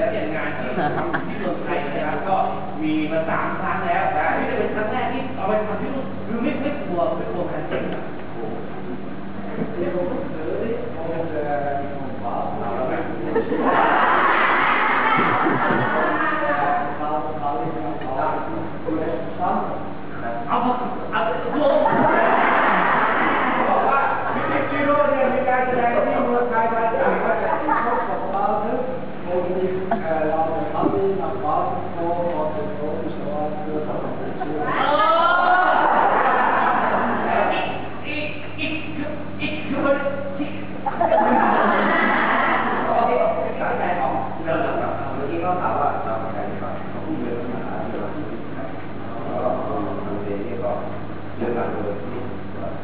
แล้วเนี่ยงานที่ทำที่เมืองไทยนะครับก็มีมาสามครั้งแล้วนะนี่จะเป็นครั้งแรกที่เอาไปทำที่นู่นคือไม่ไม่กลัวไม่กลัวการเจ็บนะโอ้โหเดี๋ยวผมเจอเลยผมจะมีความาเอาตัวบอกว่ามิสซิโร่เนี่ยมีการแสดงที่เมืองไทยมาจากมาจากที่เขาบอกเราถึงอีกอีกอีกคือมันที่สายใจของเรื่องของเราเมื่อกี้เขาถามว่าเราเป็นใครก่อนเขาพูดเรื่องมหาเรื่องที่แล้วก็ทางเดนี่ก็เรื่องการเมืองที่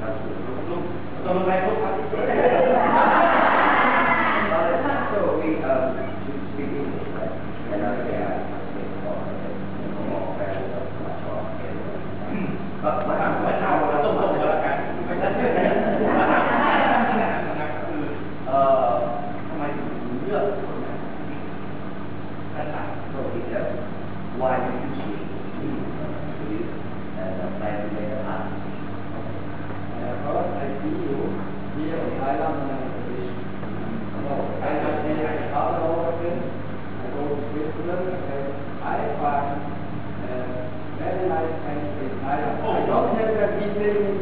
การสืบ ลูกตรงไหนลูกครับ So we um speak English, right? And I say I speak for more fans of my talk and ก็มาถามมาถามมาตรงๆก็แล้วกันไม่ใช่มาถามนะครับคือเอ่อทำไมถึงเลือกคนนั้นภาษาโซเชียล Why did you choose to live and apply to make an art? I just say I travel over there. I go to Switzerland. I find very nice country. I don't have the people in song. Country very uh, big place. One of them was so then I said, okay, I go up there, you want to go farther, you can do an exhibition with every collection from Ronnie Wood, from the Rolling Stones, yes, they are painting too. โอ้ยแล้วก็เป็นคนไว้ไว้ผลงานแสดงนะครับที่นำแ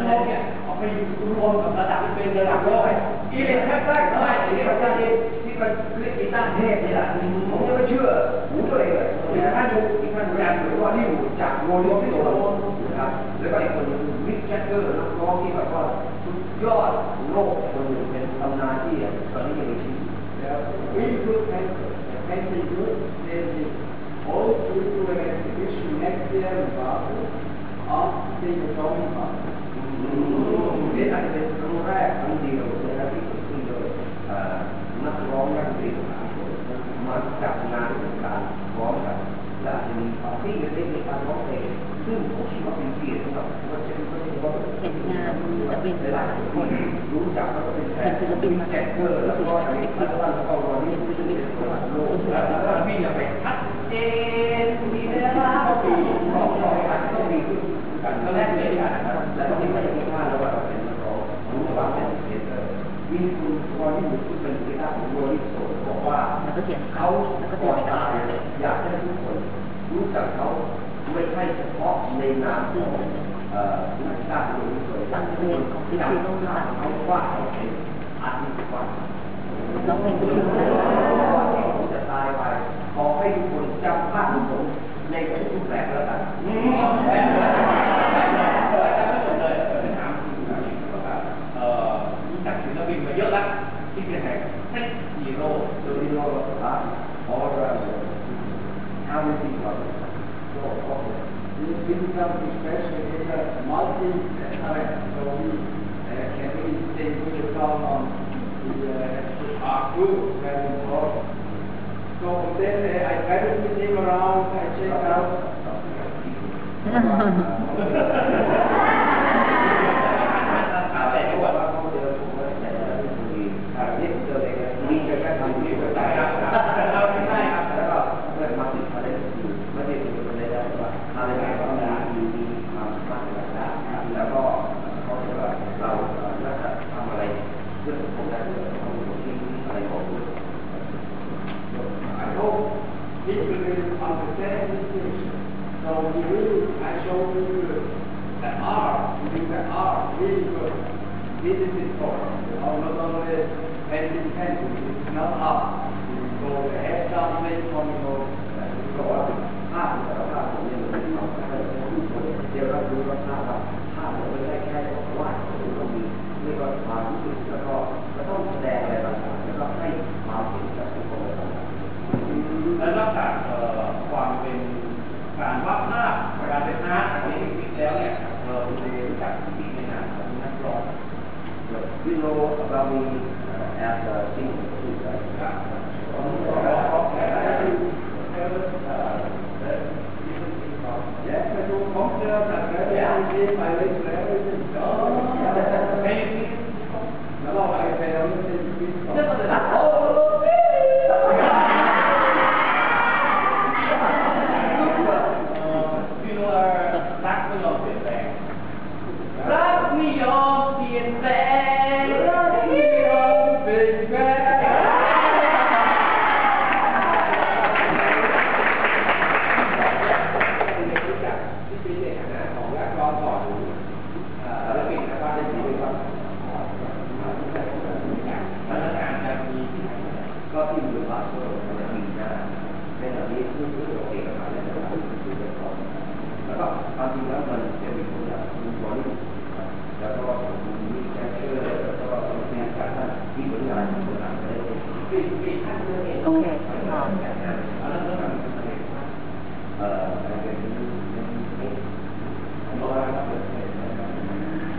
สดงเนี่ยเอาไปรวมกับระดับเป็นระดับโลกอีเวนต์แรกๆเท่าไหร่ที่ประเทศที่มันเล่นกีตาร์เทพนี่แหละผมยังไม่เชื่อหูตัวเองเลยอีกท่านหนึ่งอีกท่านหนึ่งหรือว่าที่อยู่จาก Rolling Stones นะครับแล้วก็อีกคนหนึ่ง Mick Jagger นักร้องที่แบบว่าสุดยอดโลกคนหนึ่งเป็นตำนานที่ตอนนี้ยังมีชีวิต Really good painter. Painting good. They will also do an exhibition next year in Basel after the Atomic Park. นี่อาจจะเป็นครั้งแรกที่เกิดขึ้นโดยเอ่อ นักร้องนักดนตรีสามคนมาจัดงานการร้องกันและมีปาร์ตี้เล็กๆในการร้องเพลงซึ่งผมคิดว่าเป็นเกียรติสำหรับวัชรศิลป์เห็นงานศิลปินหลายๆคนรู้จักแล้วก็เป็นแฟนแจ็คเกอร์แล้วก็อันนี้พัฒนาแล้วก็รอนี่ที่จะเป็นคนโลกแล้วก็พี่จะไปชัดเจนมีเวลาก็ปีสองสองกันก็มีกันก็แลกเปลี่ยนกันนะครับแล้วก็ที่ไม่ได้มีค่าแล้วว่าเราเป็นนักร้องรู้ว่าเป็นเกียรติมีคุณ วอลลี่คุณเป็นกีตาร์ของวอลลี่โซบอกว่าแล้วก็เขียนเขาก่อนตายอยากให้ทุกคนรู้จักเขาไม่ใช่เฉพาะในนามของเอ่อนักกีฬาคนนี้เลยฟังเพลงของพี่ซีโร่ค่ะเขาว่าเขาเป็นอาร์ติสต์ว่าร้องเพลงที่ชื่อว่าก่อนที่ผมจะตายไปขอให้ทุกคนจำภาพของผมในทุกแบบแล้วกันอืมแบบแบบแบบจำไม่หมดเลยเออถามคุณผู้ชมว่าเอ่อรู้ จักศิลปินมาเยอะแล้วที่เป็นแห่งเซ็ตฮีโร่โดยที่เราสามารถ all around the world how many people are there? So, okay. This is something special. It's a multi-talent. So we uh, can really take good account on the uh, our group, very important. So then uh, I try to meet him around, I check out เอาแต่ที่ว่าเขาเจอผมว่าแต่ละที่มีทางนี้เจอเองมีแค่แค่ทำที่หัวใจครับเราไม่ได้ครับแล้วก็เพื่อนมาติดอะไรอยู่ไม่ได้เป็นคนใดได้ว่าอะไรไหนก็ได้มีมีความสามารถในการได้แล้วก็เขาจะว่าเราน่าจะทำอะไรเรื่องของได้ด้วยทำของที่อะไรของด้วย I hope people will understand this picture. So we really, I show you the art, we do the art really good. This is important. You know, not only painting pencils, it's not art. So the head something from you know, ก็ว่าภาพแต่ละภาพผมเนี่ยมันมีความสำคัญทุกคนเดี๋ยวรับรู้รับทราบว่าภาพมันไม่ได้แค่วาดมันต้องมีเรียกว่าความรู้สึกแล้วก็ก็ต้องแสดง you know about me uh, as a king of suicide? Yeah, I don't compare myself with my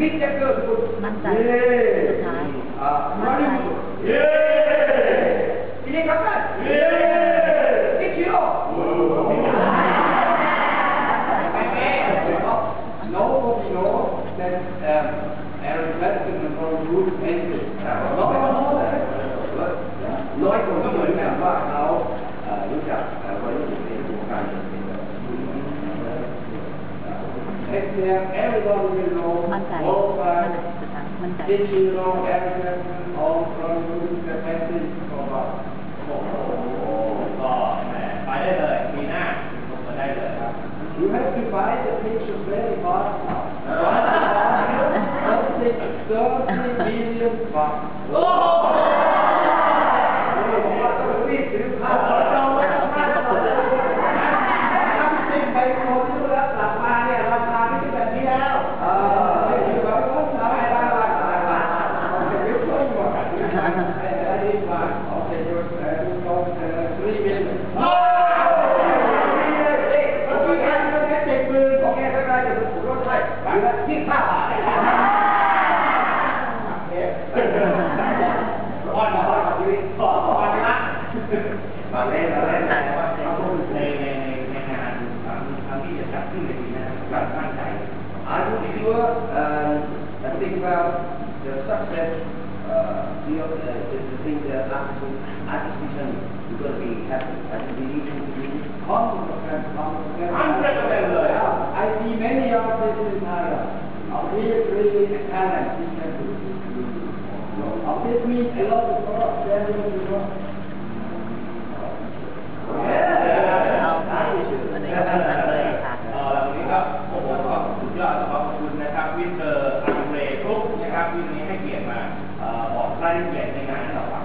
見てください。また。イエーイ。あ、また。イエーイ。入れ方。イエーイ。できよ。Nobody knows that um, Eric Clapton from Group ended. can have everything written on, both sides, teaching all old, all from I'm not sure I think the success the, the, the that artificial artificial is to be. I think we need hundred of them. I see many artists Obviously, the talent is a good Obviously, a lot of products there will be not. Thank you.